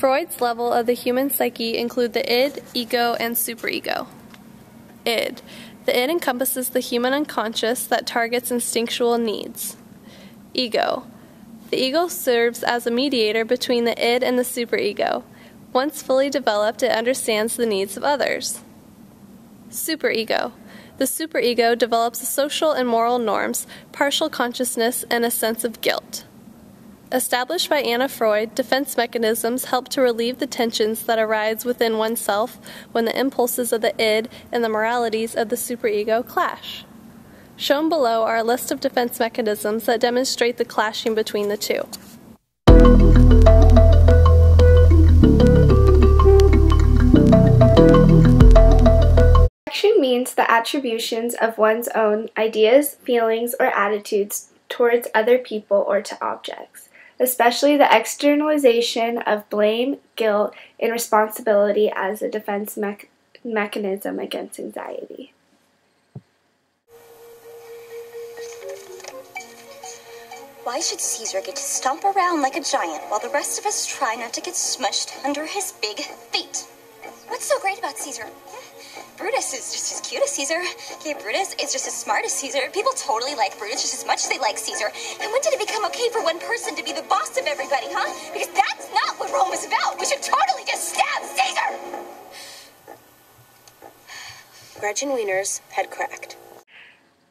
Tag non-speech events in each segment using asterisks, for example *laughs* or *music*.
Freud's level of the human psyche include the id, ego, and superego. Id. The id encompasses the human unconscious that targets instinctual needs. Ego. The ego serves as a mediator between the id and the superego. Once fully developed, it understands the needs of others. Superego. The superego develops social and moral norms, partial consciousness, and a sense of guilt. Established by Anna Freud, defense mechanisms help to relieve the tensions that arise within oneself when the impulses of the id and the moralities of the superego clash. Shown below are a list of defense mechanisms that demonstrate the clashing between the two. Projection means the attributions of one's own ideas, feelings, or attitudes towards other people or to objects, especially the externalization of blame, guilt, and responsibility as a defense me- mechanism against anxiety. Why should Caesar get to stomp around like a giant while the rest of us try not to get smushed under his big feet? What's so great about Caesar? Brutus is just as cute as Caesar. Yeah, Brutus is just as smart as Caesar. People totally like Brutus just as much as they like Caesar. And when did it become okay for one person to be the boss of everybody, huh? Because that's not what Rome is about. We should totally just stab Caesar! Gretchen Wiener's head cracked.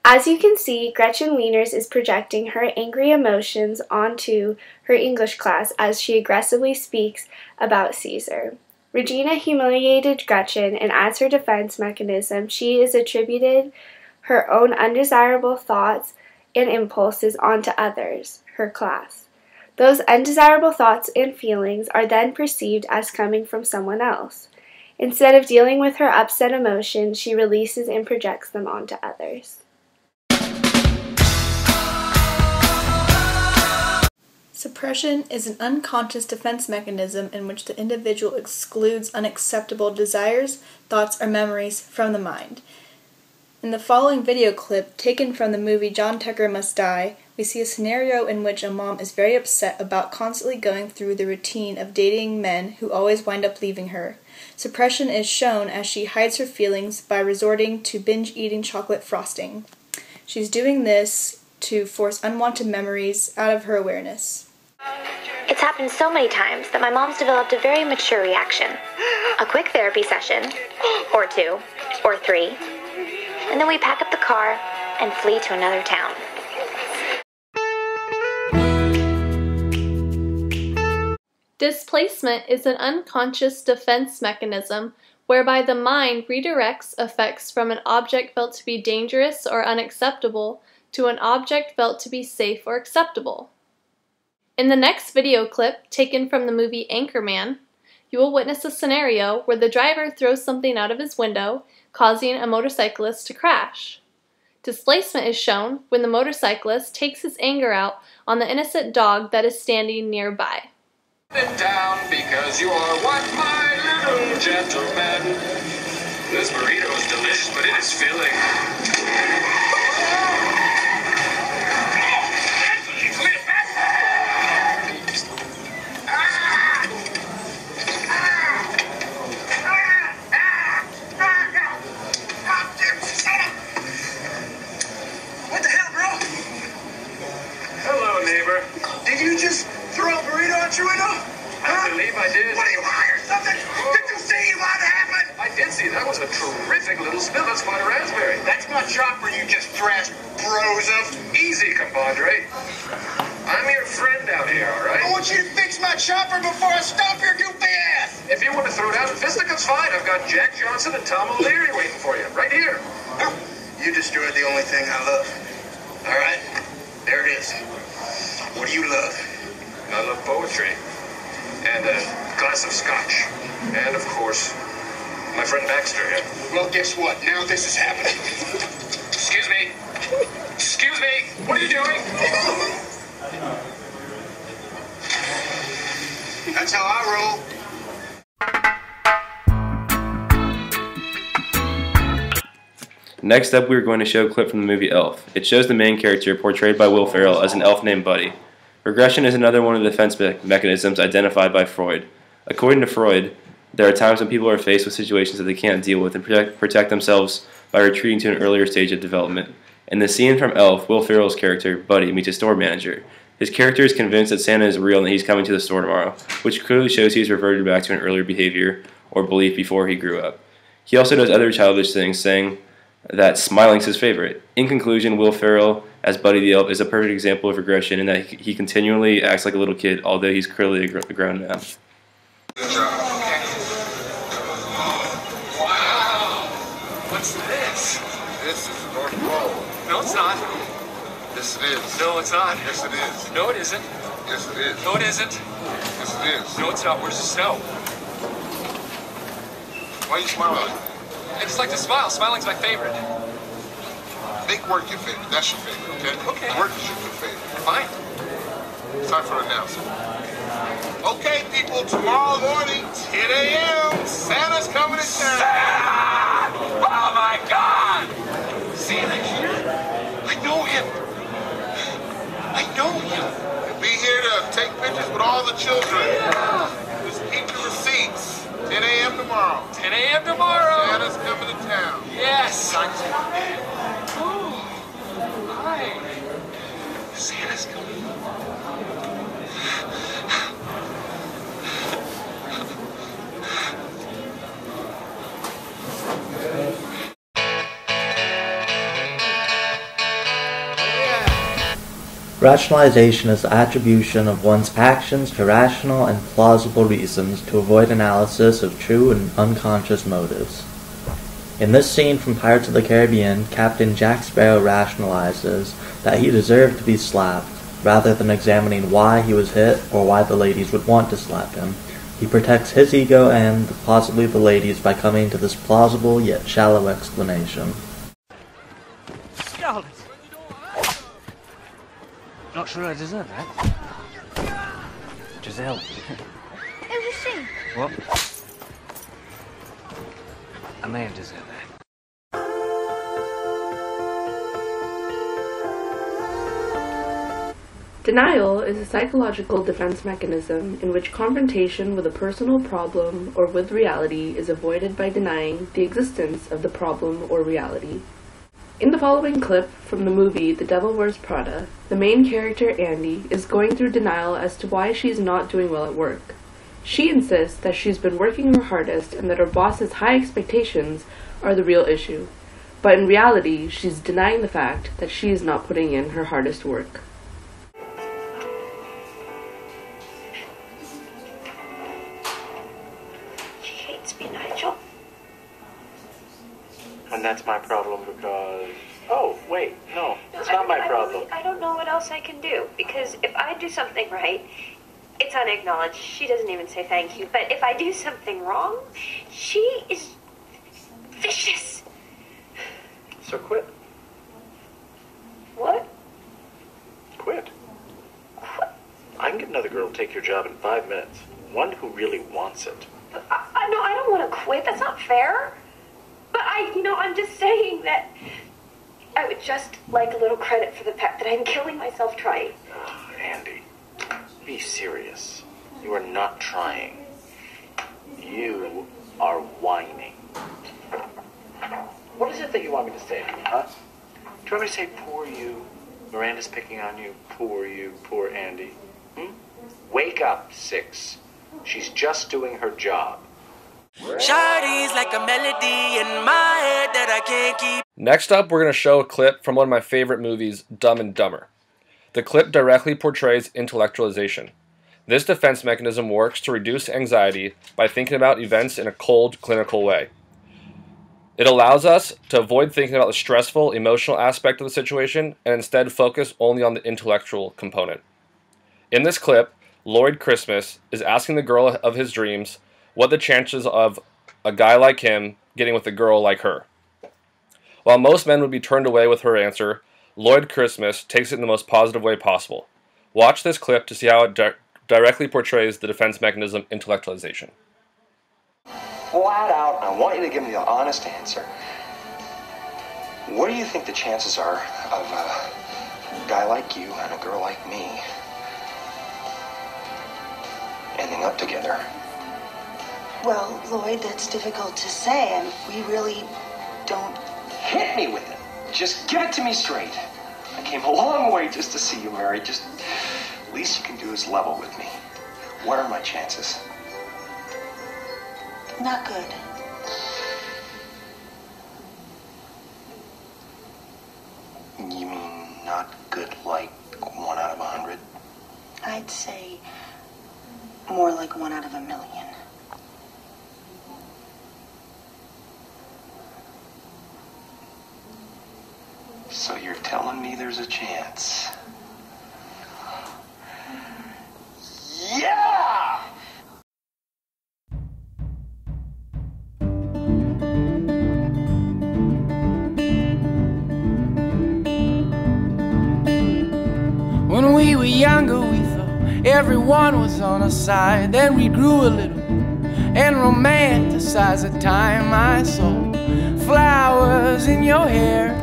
As you can see, Gretchen Wieners is projecting her angry emotions onto her English class as she aggressively speaks about Caesar. Regina humiliated Gretchen, and as her defense mechanism, she is attributed her own undesirable thoughts and impulses onto others, her class. Those undesirable thoughts and feelings are then perceived as coming from someone else. Instead of dealing with her upset emotion, she releases and projects them onto others. Suppression is an unconscious defense mechanism in which the individual excludes unacceptable desires, thoughts, or memories from the mind. In the following video clip, taken from the movie John Tucker Must Die, we see a scenario in which a mom is very upset about constantly going through the routine of dating men who always wind up leaving her. Suppression is shown as she hides her feelings by resorting to binge eating chocolate frosting. She's doing this to force unwanted memories out of her awareness. It's happened so many times that my mom's developed a very mature reaction. A quick therapy session, or two, or three, and then we pack up the car and flee to another town. Displacement is an unconscious defense mechanism whereby the mind redirects affects from an object felt to be dangerous or unacceptable to an object felt to be safe or acceptable. In the next video clip, taken from the movie Anchorman, you will witness a scenario where the driver throws something out of his window, causing a motorcyclist to crash. Displacement is shown when the motorcyclist takes his anger out on the innocent dog that is standing nearby. Down because you are what, my little gentleman? This burrito is delicious, but it is filling. Chopper you just thrashed, bros of. Easy, compadre. I'm your friend out here, all right? I want you to fix my chopper before I stomp your goofy ass. If you want to throw in fisticuffs, fine. I've got Jack Johnson and Tom O'Leary waiting for you, right here. You destroyed the only thing I love. All right, there it is. What do you love? I love poetry. And a glass of scotch. And, of course, my friend Baxter here. Well, guess what? Now this is happening. *laughs* Excuse me. Excuse me. What are you doing? That's how I roll. Next up, we are going to show a clip from the movie Elf. It shows the main character, portrayed by Will Ferrell, as an elf named Buddy. Regression is another one of the defense me- mechanisms identified by Freud. According to Freud, there are times when people are faced with situations that they can't deal with and protect, protect themselves by retreating to an earlier stage of development. In the scene from Elf, Will Ferrell's character, Buddy, meets a store manager. His character is convinced that Santa is real and that he's coming to the store tomorrow, which clearly shows he's reverted back to an earlier behavior or belief before he grew up. He also does other childish things, saying that smiling's his favorite. In conclusion, Will Ferrell as Buddy the Elf is a perfect example of regression in that he continually acts like a little kid, although he's clearly a grown man. What's this? This is the North Pole. No, it's not. Yes, it is. No, it's not. Yes, it is. No, it isn't. Yes, it is. No, it isn't. Yes, it is. No, it's not. Where's the snow? Why are you smiling? I just like to smile. Smiling's my favorite. Make work your favorite. That's your favorite, okay? Okay. Work is your favorite. Fine. Time for an announcement. Okay, people, tomorrow morning, 10 a.m., Santa's coming to town. My God! Santa here? I know him. I know him. Be here to take pictures with all the children. Yeah. Just keep the receipts. 10 a.m. tomorrow. 10 a.m. tomorrow. Santa's coming to town. Yes. Oh, hi. Santa's coming. Rationalization is the attribution of one's actions to rational and plausible reasons to avoid analysis of true and unconscious motives. In this scene from Pirates of the Caribbean, Captain Jack Sparrow rationalizes that he deserved to be slapped, rather than examining why he was hit or why the ladies would want to slap him. He protects his ego and possibly the ladies by coming to this plausible yet shallow explanation. Scarlett! Not sure I deserve that. Giselle. It was she? What? I may have deserved that. Denial is a psychological defense mechanism in which confrontation with a personal problem or with reality is avoided by denying the existence of the problem or reality. In the following clip from the movie The Devil Wears Prada, the main character Andy is going through denial as to why she's not doing well at work. She insists that she's been working her hardest and that her boss's high expectations are the real issue. But in reality, she's denying the fact that she is not putting in her hardest work. She hates me, Nigel. And that's my problem because. Oh, wait, no, it's not my I problem. really- I don't know what else I can do because if I do something right, it's unacknowledged. She doesn't even say thank you. But if I do something wrong, she is vicious. So quit. What? Quit. quit I can get another girl to take your job in five minutes. One who really wants it. I, I no, I don't want to quit. That's not fair. Know, I'm just saying that I would just like a little credit for the fact that I'm killing myself trying. Andy, be serious. You are not trying. You are whining. What is it that you want me to say to you, huh? Do you want me to say, poor you? Miranda's picking on you. Poor you, poor Andy. Hmm? Wake up, Six. She's just doing her job. Shawty's like a melody in my head that I can't keep. Next up, we're going to show a clip from one of my favorite movies, Dumb and Dumber. The clip directly portrays intellectualization. This defense mechanism works to reduce anxiety by thinking about events in a cold, clinical way. It allows us to avoid thinking about the stressful, emotional aspect of the situation and instead focus only on the intellectual component. In this clip, Lloyd Christmas is asking the girl of his dreams what the chances of a guy like him getting with a girl like her. While most men would be turned away with her answer, Lloyd Christmas takes it in the most positive way possible. Watch this clip to see how it di- directly portrays the defense mechanism intellectualization. Flat out, I want you to give me the honest answer. What do you think the chances are of a guy like you and a girl like me ending up together? Well, Lloyd, that's difficult to say, and we really don't. Hit me with it. Just give it to me straight. I came a long way just to see you married. Just least you can do is level with me. What are my chances? Not good. You mean not good like one out of a hundred? I'd say more like one out of a million. Me there's a chance? Yeah! When we were younger, we thought everyone was on our side. Then we grew a little and romanticized the time I saw flowers in your hair